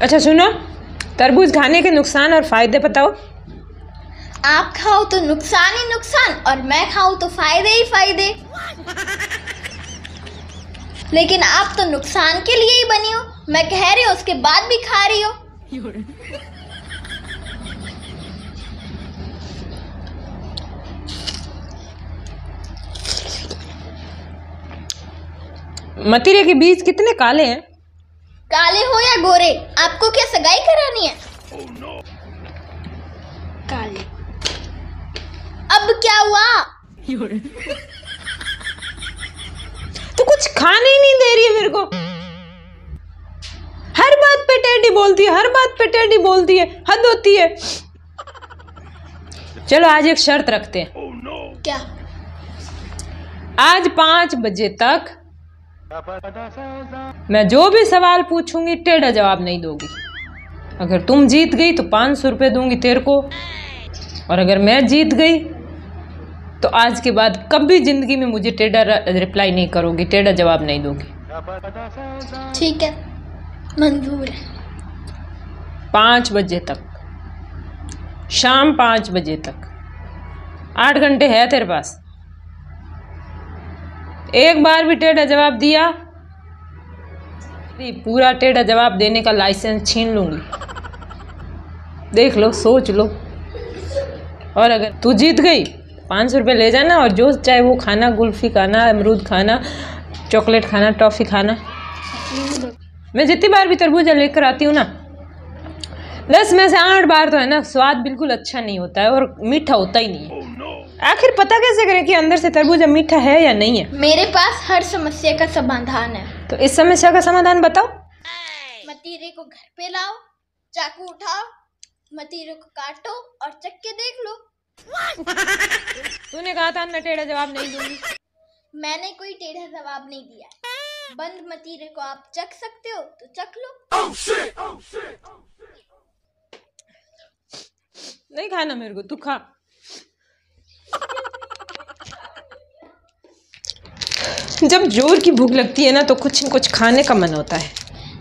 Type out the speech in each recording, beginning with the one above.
अच्छा सुनो। तरबूज खाने के नुकसान और फ़ायदे बताओ। आप खाओ तो नुकसान ही नुकसान और मैं खाऊं तो फ़ायदे ही फ़ायदे। लेकिन आप तो नुकसान के लिए ही बनी हो। मैं कह रही हूँ उसके बाद भी खा रही हो। मतीरे के बीज कितने काले हैं? काले हो या गोरे आपको क्या सगाई करानी है? काले। अब क्या हुआ? तो कुछ खाने ही नहीं दे रही है मेरे को। हर बात पे टेडी बोलती है हर बात पे टेडी बोलती है हद होती है। चलो आज एक शर्त रखते हैं। oh, no. क्या? आज पाँच बजे तक मैं जो भी सवाल पूछूँगी टेढ़ा जवाब नहीं दोगी। अगर तुम जीत गई तो पाँच सौ रुपये दूँगी तेरे को। और अगर मैं जीत गई तो आज के बाद कभी ज़िंदगी में मुझे टेढ़ा रिप्लाई नहीं करोगी टेढ़ा जवाब नहीं दोगी। ठीक है मंजूर है। पाँच बजे तक शाम पाँच बजे तक। आठ घंटे है तेरे पास? एक बार भी टेढ़ा जवाब दिया? पूरा टेढ़ा जवाब देने का लाइसेंस छीन लूँगी। देख लो, सोच लो। और अगर तू जीत गई, पाँच सौ रुपये ले जाना और जो चाहे वो खाना गुल्फी खाना, अमरूद खाना, चॉकलेट खाना, टॉफ़ी खाना। मैं जितनी बार भी तरबूजा लेकर आती हूँ ना, दस में से आठ बार तो है ना, स्वाद बिल्कुल अच्छा नहीं होता है और मीठा होता ही नहीं है। आखिर पता कैसे करें कि अंदर से तरबूजा मीठा है या नहीं है? मेरे पास हर समस्या का समाधान है। तो इस समस्या का समाधान बताओ। मतीरे को घर पे लाओ चाकू उठाओ मतीरे को काटो और चख के देख लो। तूने कहा था मैं टेढ़ा जवाब नहीं दूँगी। मैंने कोई टेढ़ा जवाब नहीं दिया। बंद मतीरे को आप चख सकते हो तो चख लो। नहीं खाना मेरे को तू खा। जब ज़ोर की भूख लगती है ना तो कुछ न कुछ खाने का मन होता है।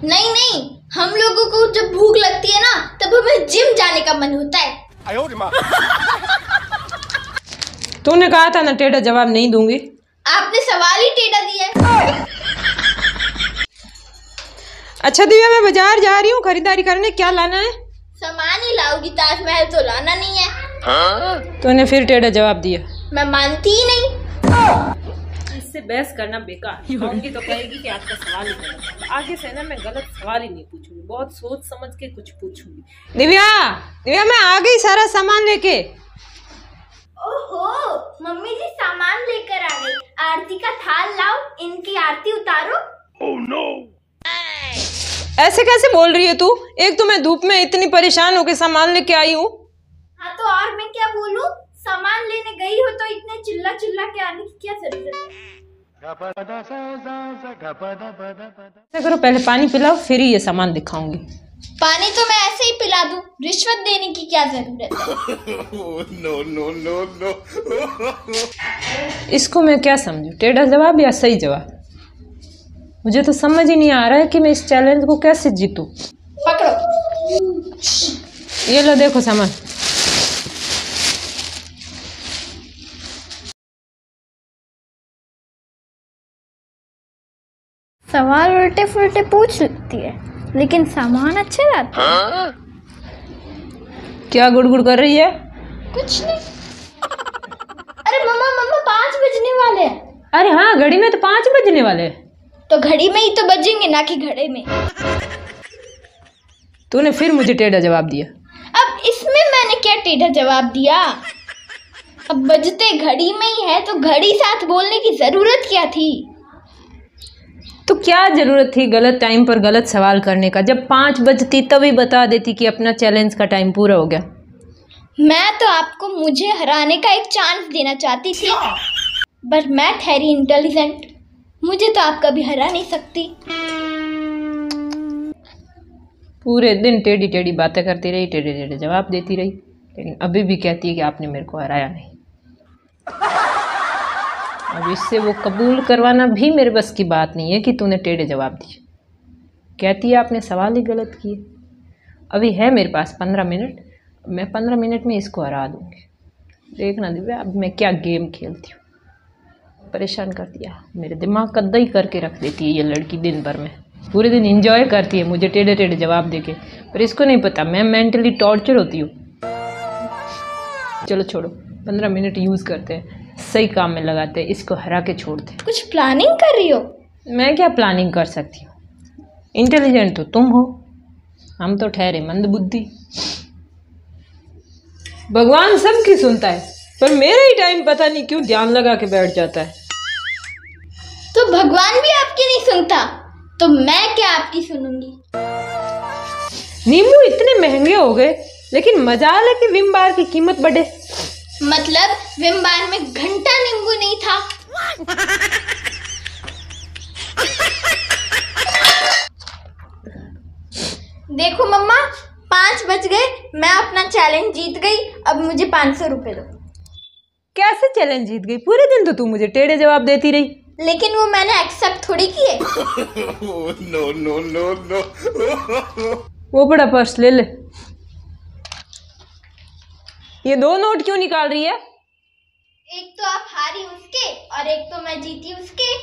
नहीं नहीं हम लोगों को जब भूख लगती है ना तब हमें जिम जाने का मन होता है। तूने कहा था ना टेढ़ा जवाब नहीं दूँगी। आपने सवाल ही टेढ़ा दिया अच्छा दिव्या मैं बाज़ार जा रही हूँ खरीदारी करने। क्या लाना है? सामान ही लाओगी ताजमहल तो लाना नहीं है। तूने फिर टेढ़ा जवाब दिया। मैं मानती ही नहीं। इससे बहस करना बेकार। कहूँगी तो कहेगी कि आपका सवाल ही गलत आगे से ना मैं गलत सवाल ही नहीं पूछूँगी। बहुत सोच समझ के कुछ पूछूँगी। दिव्या दिव्या मैं आ गई सारा सामान लेके। ओहो मम्मी जी सामान लेकर आ गई। आरती का थाल लाओ इनकी आरती उतारो। ऐसे कैसे बोल रही है तू? एक तो मैं धूप में इतनी परेशान होके सामान लेके आई हूँ। हाँ तो और मैं क्या बोलूँ? सामान लेने गई हो तो इतने चिल्ला चिल्ला के आने की क्या ज़रूरत है? ऐसा करो पहले पानी पिलाओ फिर ही ये सामान दिखाऊँगी। पानी तो मैं ऐसे ही पिला दूँ रिश्वत देने की क्या ज़रूरत है? नो नो नो नो इसको मैं क्या समझू टेढ़ा जवाब या सही जवाब? मुझे तो समझ ही नहीं आ रहा है कि मैं इस चैलेंज को कैसे जीतूं। पकड़ो। ये लो देखो सामान। सवाल उल्टे फुलटे पूछ सकती है लेकिन सामान अच्छे लाते हैं? क्या गुड़गुड़ कर रही है? कुछ नहीं। अरे मम्मा मम्मा पाँच बजने वाले हैं। अरे हाँ घड़ी में तो पाँच बजने वाले हैं। तो घड़ी में ही तो बजेंगे ना कि घड़े में। तूने फिर मुझे टेढ़ा जवाब दिया। अब इसमें मैंने क्या टेढ़ा जवाब दिया? अब बजते घड़ी में ही है तो घड़ी साथ बोलने की ज़रूरत क्या थी? तो क्या ज़रूरत थी गलत टाइम पर गलत सवाल करने का? जब पाँच बजती तभी बता देती कि अपना चैलेंज का टाइम पूरा हो गया। मैं तो आपको मुझे हराने का एक चांस देना चाहती थी। पर मैं ठहरी इंटेलिजेंट मुझे तो आप कभी हरा नहीं सकती। पूरे दिन टेढ़ी टेढ़ी बातें करती रही टेढ़े टेढ़े जवाब देती रही लेकिन अभी भी कहती है कि आपने मेरे को हराया नहीं। अब इससे वो कबूल करवाना भी मेरे बस की बात नहीं है कि तूने टेढ़े जवाब दिए। कहती है, आपने सवाल ही गलत किए। अभी है मेरे पास पंद्रह मिनट। मैं पंद्रह मिनट में इसको हरा दूँगी। देखना दिव्या, अब मैं क्या गेम खेलती हूँ। परेशान कर दिया मेरे दिमाग का दही करके रख देती है ये लड़की दिन भर में। पूरे दिन इंजॉय करती है मुझे टेढ़े टेढ़े जवाब देके। पर इसको नहीं पता, मैं मेंटली टॉर्चर होती हूँ। चलो छोड़ो, पंद्रह मिनट यूज़ करते हैं। सही काम में लगाते हैं इसको हरा के छोड़ते। हैं कुछ प्लानिंग कर रही हो? मैं क्या प्लानिंग कर सकती हूँ? इंटेलिजेंट तो तुम हो। हम तो ठहरे मंद बुद्धि। भगवान सबकी सुनता है पर मेरा ही टाइम पता नहीं क्यों ध्यान लगा के बैठ जाता है। तो भगवान भी आपकी नहीं सुनता तो मैं क्या आपकी सुनूँगी? नींबू इतने महँगे हो गए लेकिन मजाल है कि विम बार की कीमत बढ़े। मतलब विम बार में घंटा नींबू नहीं था। देखो मम्मा पाँच बज गए मैं अपना चैलेंज जीत गई अब मुझे पाँच सौ रुपये दो। कैसे चैलेंज जीत गई? पूरे दिन तो तू मुझे टेढ़े जवाब देती रही। लेकिन वो मैंने एक्सेप्ट थोड़ी किए। No, no, no, no. वो बड़ा पर्स ले ले। ये दो नोट क्यों निकाल रही है? एक तो आप हारी उसके और एक तो मैं जीती उसके।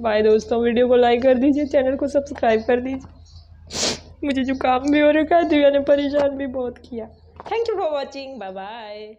बाय दोस्तों वीडियो को लाइक कर दीजिए चैनल को सब्सक्राइब कर दीजिए। मुझे जो काम भी हो रखा है दिव्या ने परेशान भी बहुत किया। Thank you for watching bye bye